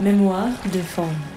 Mémoire de forme.